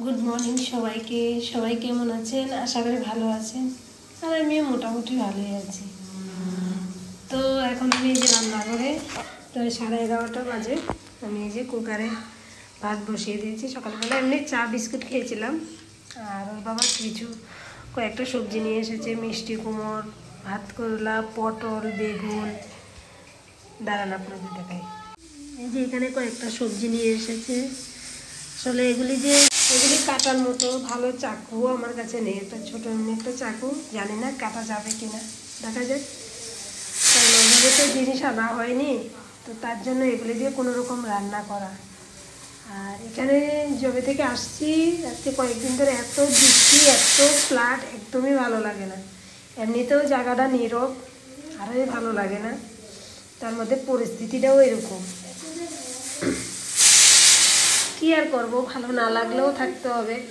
Good morning সবাইকে। সবাই কেমন আছেন? আশা করি ভালো আছেন। আর আমিও মোটামুটি ভালোই আছি। তো এখন আমি এই যে রান্না করে প্রায় সাড়ে এগারোটা বাজে। আমি এই যে কুকারে ভাত বসিয়ে দিয়েছি। সকালবেলা এমনি চা, বিস্কুট খেয়েছিলাম। আর ওর বাবা কিছু কয়েকটা সবজি নিয়ে এসেছে। মিষ্টি কুমড়, ভাত করলা, পটল, বেগুন দাঁড়ান আপনাদের দেখাই এই যে এখানে কয়েকটা সবজি নিয়ে এসেছে। আসলে এগুলি যে এগুলি কাটার মতো, ভালো চাকু আমার কাছে নেই। একটা ছোটো একটা চাকু, জানি না কাটা যাবে কি না দেখা যাক। কারণ ওইভাবে তো জিনিস আনা হয়নি, তো তার জন্য এগুলি দিয়ে কোনো রকম রান্না করা। আর এখানে জবে থেকে আসছি, আজকে কয়েকদিন ধরে এত বৃষ্টি, এত ফ্লাট একদমই ভালো লাগে না। এমনিতেও জায়গাটা নীরব, আরোই ভালো লাগে না। তার মধ্যে পরিস্থিতিটাও এরকম। আর করব? ভালো না লাগলেও থাকতে হবে।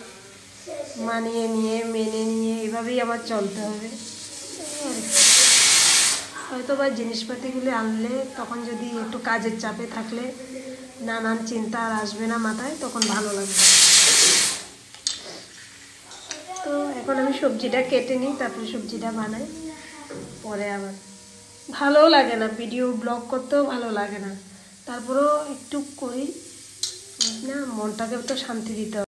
মানিয়ে নিয়ে, মেনে নিয়ে, এভাবেই আমার চলতে হবে। হয়তো বা জিনিসপাতিগুলি আনলে, তখন যদি একটু কাজের চাপে থাকলে, নানান চিন্তা আর আসবে না মাথায়, তখন ভালো লাগবে। তো এখন আমি সবজিটা কেটে নিই, তারপরে সবজিটা বানাই। পরে আবার। ভালোও লাগে না, ভিডিও, ব্লগ করতেও ভালো লাগে না। তারপরেও একটু করি। মনটাকে তো শান্তি দিতে